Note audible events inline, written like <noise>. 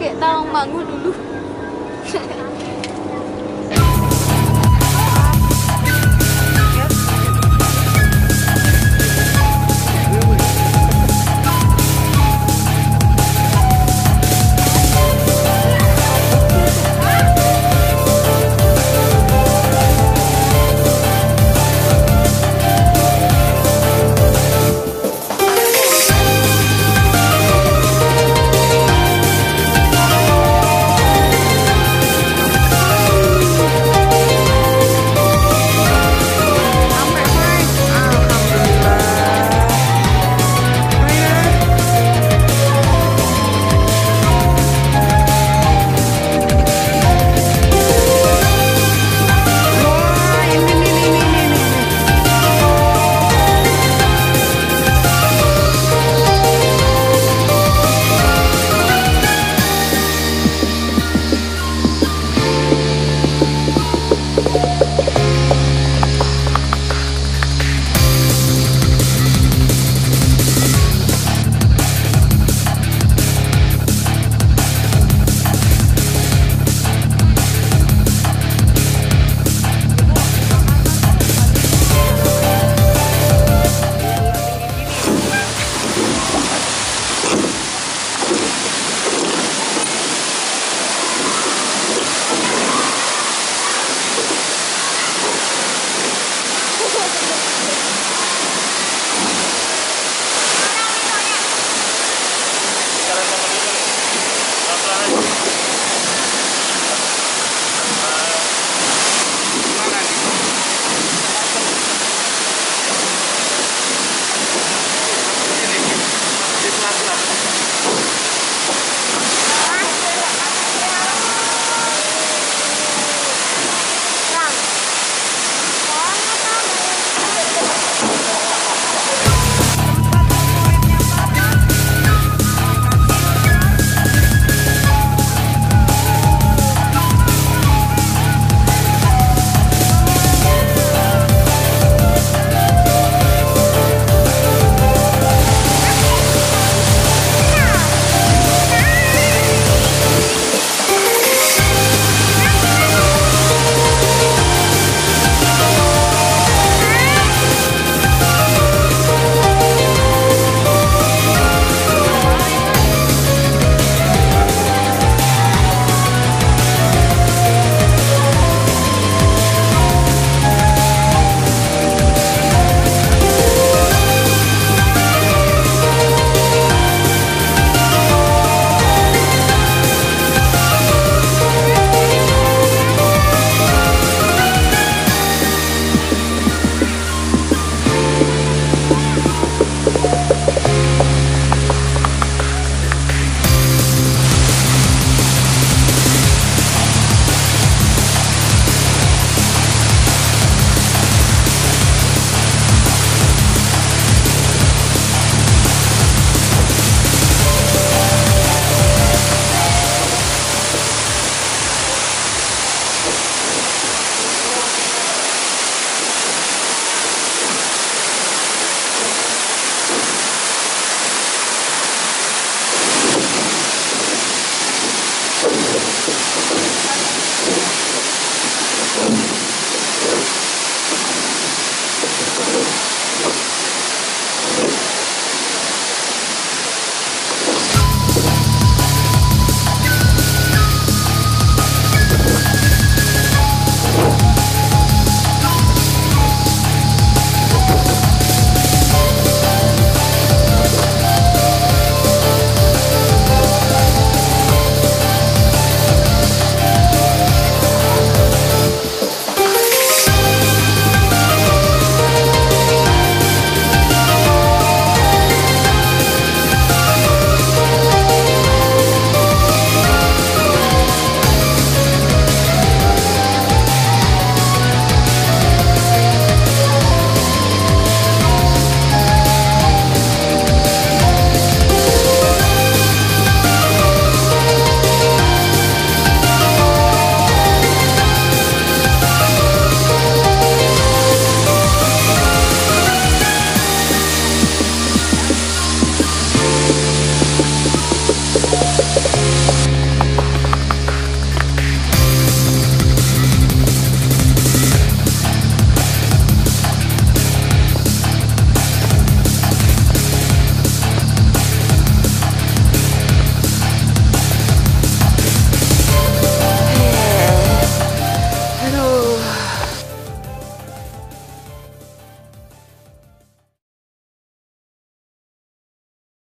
kayak Tawangmangu dulu. <laughs>